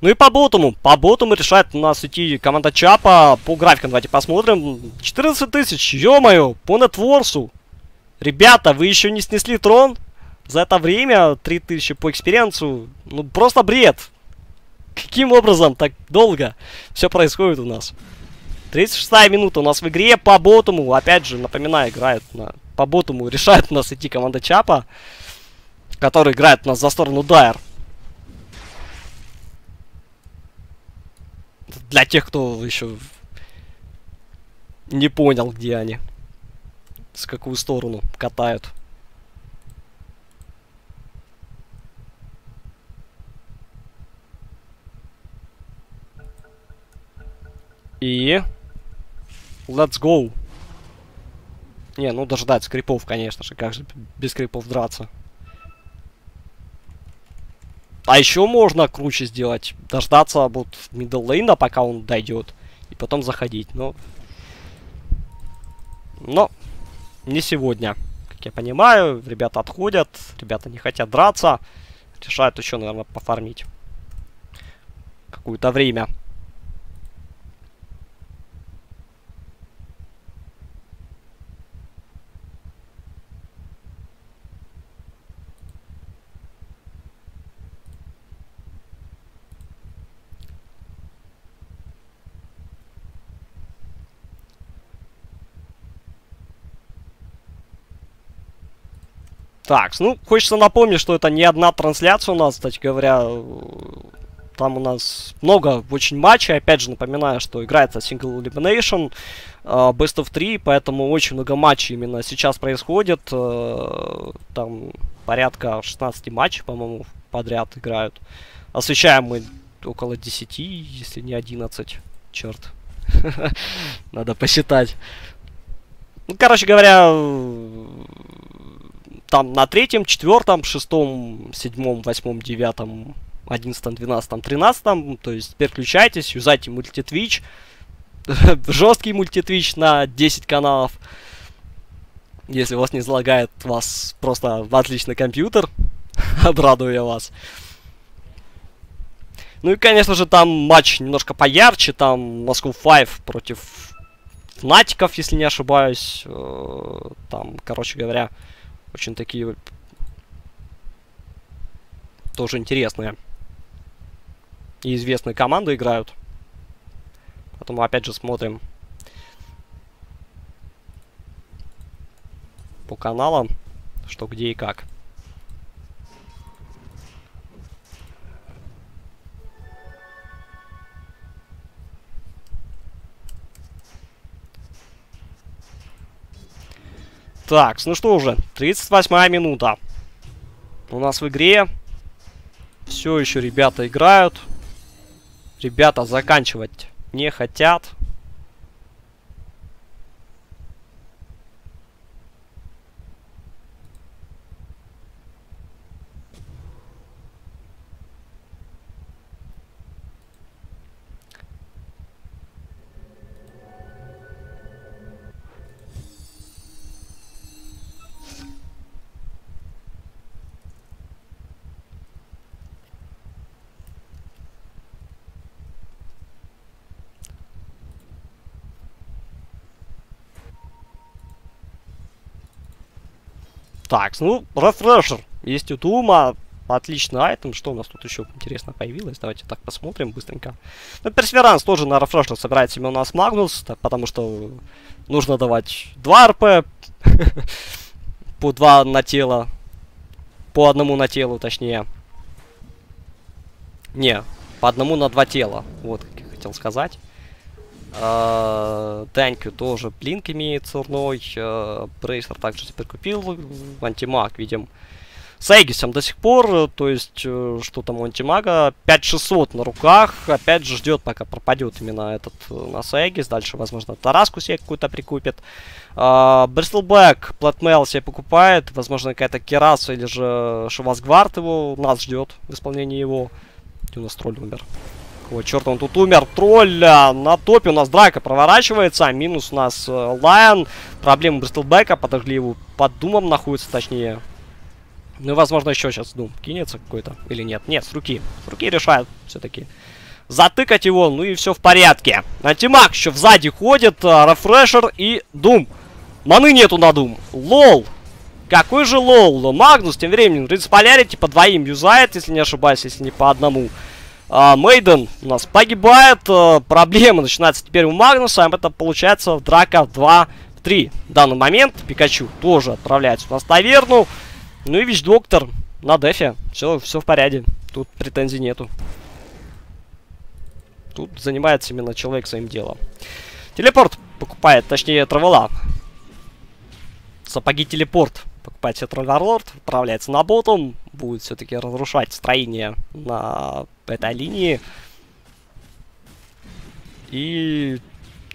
Speaker 1: Ну и по bottom у. По bottom у решает у нас идти команда Чапа. По графикам давайте посмотрим. 14 тысяч, ё-моё, по net worth у. Ребята, вы еще не снесли трон? За это время 3000 по experience у. Ну, просто бред. Каким образом так долго все происходит у нас? 36 минута у нас в игре по bottom у. Опять же, напоминаю, играет на... По bottom у решает у нас идти команда Чапа. Который играет у нас за сторону Дайер. Для тех, кто еще не понял, где они. С какую сторону катают. И... Let's go. Не, ну дождать скрипов, конечно же. Как же без скрипов драться? А еще можно круче сделать. Дождаться вот middle лейна, пока он дойдет. И потом заходить. Но... Но... Не сегодня. Как я понимаю, ребята отходят. Ребята не хотят драться. Решают еще, наверное, пофармить. Какое-то время. Так, ну, хочется напомнить, что это не одна трансляция у нас, кстати говоря. Там у нас много очень матчей. Опять же, напоминаю, что играется Single Elimination, uh, Best of 3, поэтому очень много матчей именно сейчас происходит. Uh, там порядка 16 матчей, по-моему, подряд играют. Освещаем мы около 10, если не 11. Черт. Надо посчитать. Ну, короче говоря, там на третьем, четвертом, шестом, седьмом, восьмом, девятом, одиннадцатом, двенадцатом, тринадцатом. То есть переключайтесь, юзайте мультитвич. Жесткий мультитвич на 10 каналов. Если вас не залагает вас просто в отличный компьютер, обрадую я вас. Ну и, конечно же, там матч немножко поярче. Там Moscow 5 против Фнатиков, если не ошибаюсь. Э, там, короче говоря, очень такие тоже интересные и известные команды играют. Поэтому опять же смотрим по каналам, что где и как. Так, ну что уже, 38 минута. У нас в игре все еще ребята играют. Ребята заканчивать не хотят. Так, ну, рефрешер. Есть у Тума. Отличный айтем. Что у нас тут еще интересно появилось? Давайте так посмотрим быстренько. Ну, персеверанс тоже на рефрешер собирает себе у нас Магнус, так, потому что нужно давать 2 РП по 2 на тело. По одному на телу, точнее. Не, по одному на два тела. Вот, как я хотел сказать. Тенкю тоже блинк имеет сурной. Bracer также теперь купил. Антимаг, видим, с Aegis ом до сих пор. То есть, э, что там у антимага? 5600 на руках. Опять же ждет, пока пропадет именно этот э, нас Aegis. Дальше, возможно, Тараску себе какую-то прикупит. Бристлбэк, Platemail себе покупает. Возможно, какая-то Кираса или же Shiva's Guard его нас ждет в исполнении его. Где у нас тролль умер? Какого черта он тут умер? Тролля! На топе у нас драка проворачивается. Минус у нас э, Лайон. Проблемы Бристлбека. Подожгли его под Думом находится, точнее. Ну, возможно, еще сейчас Дум кинется какой-то. Или нет? Нет, с руки. С руки решают все-таки. Затыкать его, ну и все в порядке. Антимаг еще сзади ходит. А, Refresher и Дум. Маны нету на Дум. Lol. Какой же lol. Магнус тем временем Reverse Polarity по двоим юзает, если не ошибаюсь, если не по одному. А, Мейден у нас погибает. А, проблема начинается теперь у Магнуса. Это получается драка 2 в 3. В данный момент Пикачу тоже отправляется у нас на Таверну. Ну и Вич-доктор на дефе. Все, все в порядке. Тут претензий нету. Тут занимается именно человек своим делом. Телепорт покупает, точнее, травела. Сапоги телепорт покупает себе Троллерлорд, отправляется на ботом, будет все-таки разрушать строение на этой линии. И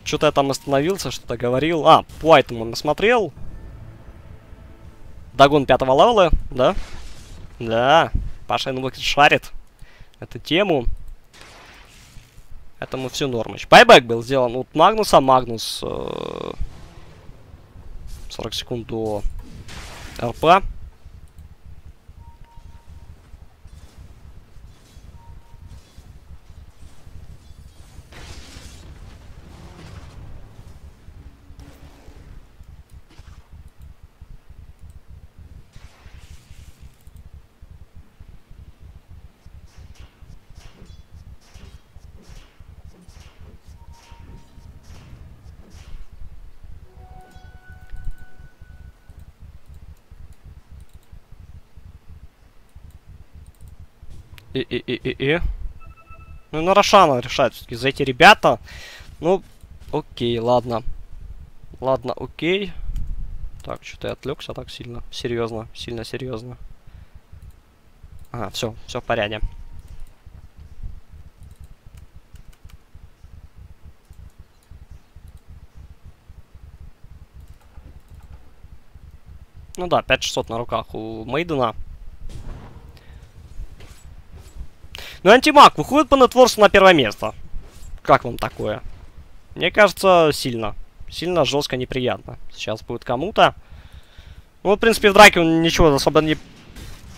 Speaker 1: что-то я там остановился, что-то говорил. А, по item ам смотрел. Dagon пятого level а, да? Да, Паша Инвокер шарит эту тему. Этому все нормыч. Buyback был сделан от Магнуса. Магнус э, 40 секунд до РП. И, и, и, и, и. Ну, на Рошана решают все-таки зайти ребята. Ну, окей, ладно. Ладно, окей. Так, что-то я отвлекся так сильно. Серьезно, сильно серьезно. Ага, все, все в порядке. Ну да, 5600 на руках у Мейдена. Ну, антимаг выходит по нетворсу на первое место. Как вам такое? Мне кажется, сильно. Сильно, жестко, неприятно. Сейчас будет кому-то. Ну, в принципе, в драке он ничего особо не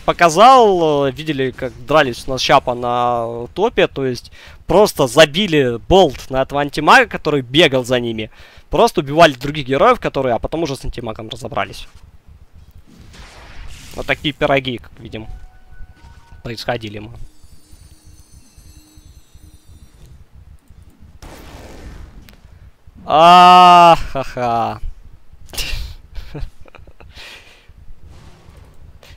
Speaker 1: показал. Видели, как дрались у нас Щапа на топе. То есть, просто забили болт на этого антимага, который бегал за ними. Просто убивали других героев, которые, а потом уже с антимагом разобрались. Вот такие пироги, как видим, происходили мы. А, ха-ха.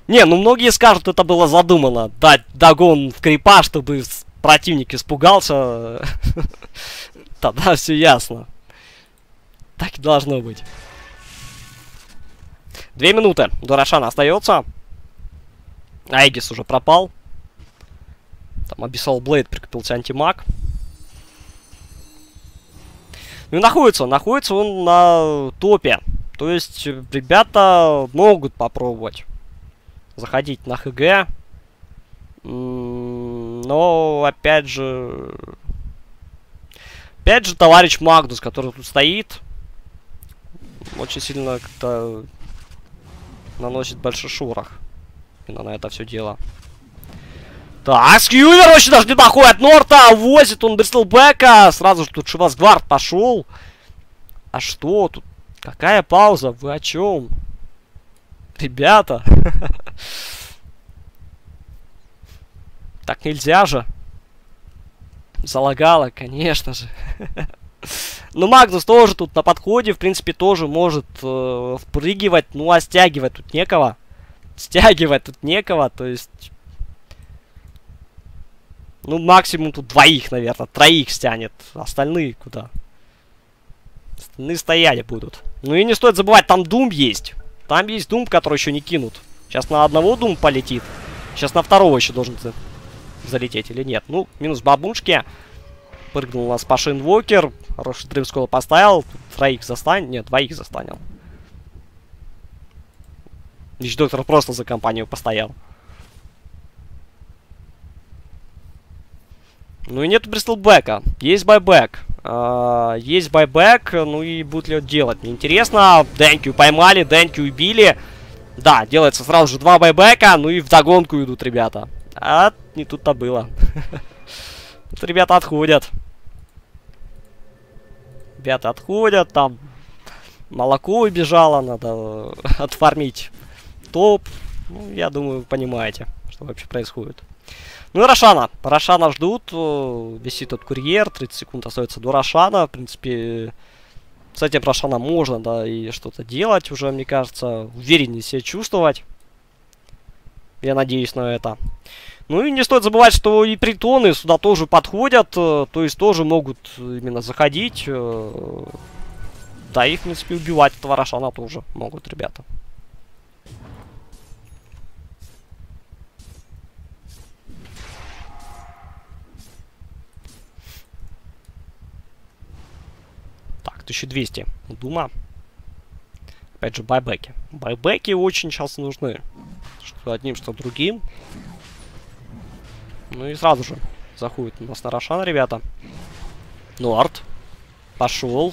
Speaker 1: Не, ну многие скажут, это было задумано. Дать догон в крипа, чтобы противник испугался. Тогда все ясно. Так и должно быть. Две минуты. До Рошана остается. Айгис уже пропал. Там Абиссал Блейд прикрепился антимаг. Ну находится, находится он на топе. То есть ребята могут попробовать заходить на ХГ. Но, опять же... Опять же, товарищ Магдус, который тут стоит, очень сильно как-то наносит большой шорох. Именно на это все дело. Так, Скьювер очень даже не доходит Норта, возит он Бристлбека. Сразу же тут Шивасгвард пошел. А что тут? Какая пауза? Вы о чем? Ребята. Так нельзя же. Залагало, конечно же. Ну, Магнус тоже тут на подходе, в принципе, тоже может э, впрыгивать, ну, а стягивать тут некого. Стягивать тут некого, то есть... Ну, максимум тут двоих, наверное, троих стянет. Остальные куда? Остальные стоять будут. Ну и не стоит забывать, там Дум есть. Там есть Дум, который еще не кинут. Сейчас на одного Дум полетит. Сейчас на второго еще должен залететь или нет. Ну, минус бабушки. Прыгнул у нас Пашин Вокер. Хороший дрейвскол поставил. Троих застанет. Нет, двоих застанил. Лич доктор просто за компанию постоял. Ну и нет Бристлбека. Есть байбек. Uh, есть байбек, ну и будет ли он делать? Мне интересно. Дэнкью поймали, Дэнкью убили. Да, делается сразу же два байбека, ну и в догонку идут ребята. А не тут-то было. Тут ребята отходят. Ребята отходят, там молоко убежало, надо отфармить топ. Ну, я думаю, вы понимаете, что вообще происходит. Ну и Рошана. Рошана ждут. Э, висит тут курьер. 30 секунд остается до Рошана. В принципе, с этим Рошана можно, да, и что-то делать уже, мне кажется. Увереннее себя чувствовать. Я надеюсь на это. Ну и не стоит забывать, что и притоны сюда тоже подходят, э, то есть тоже могут именно заходить. Э, да, их, в принципе, убивать этого Рошана тоже могут ребята. Так, 1200. Дума. Опять же, байбеки. Байбеки очень сейчас нужны. Что одним, что другим. Ну и сразу же заходит у нас на Рошан, ребята. Норд. Пошел.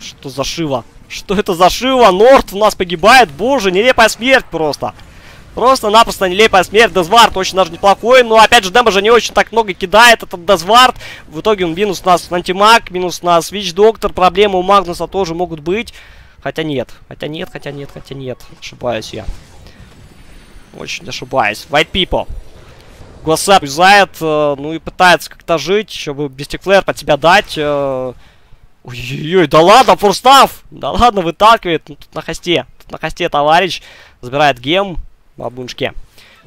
Speaker 1: Что за Шива? Что это за Шива? Норд у нас погибает. Боже, нелепая смерть просто. Просто-напросто нелепая смерть. Дезвард очень даже неплохой. Но опять же, дэмэджа не очень так много кидает этот Дезвард. В итоге он минус у нас антимаг, минус на Свич Доктор. Проблемы у Магнуса тоже могут быть. Хотя нет. Хотя нет, хотя нет, хотя нет. Ошибаюсь я. Очень ошибаюсь. White People глаза юзает, э, ну и пытается как-то жить, чтобы бестиклэр под себя дать. Э, ой-ой-ой, да ладно, форстав! Да ладно, выталкивает. Ну, тут на хосте. Тут на хосте товарищ забирает гем бабуншке.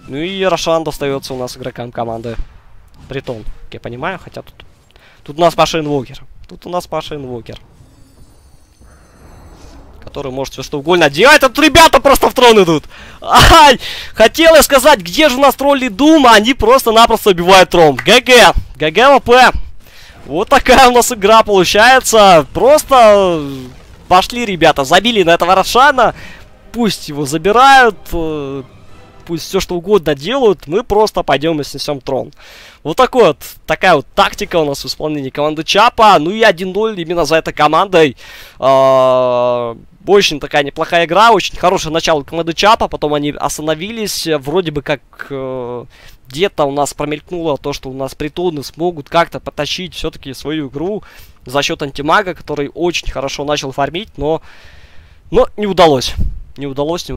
Speaker 1: Ну и Рошан достается у нас игрокам команды Притон, как я понимаю, хотя тут... Тут у нас Паша Инвокер. Тут у нас Паша Инвокер который может все что угодно делать. А тут ребята просто в трон идут. Ай! Хотел я сказать, где же у нас тролль и Дум, они просто-напросто убивают трон. GG. GG WP. Вот такая у нас игра получается. Просто пошли ребята, забили на этого Рошана. пусть его забирают, э, пусть все что угодно делают, мы просто пойдем и снесем трон. Вот такой вот, такая вот тактика у нас в исполнении команды Чапа. Ну и 1-0 именно за этой командой. Э, очень такая неплохая игра, очень хорошее начало команды Чапа, потом они остановились, вроде бы как э, где-то у нас промелькнуло то, что у нас притоны смогут как-то потащить все-таки свою игру за счет антимага, который очень хорошо начал фармить, но, но не удалось. Не удалось, не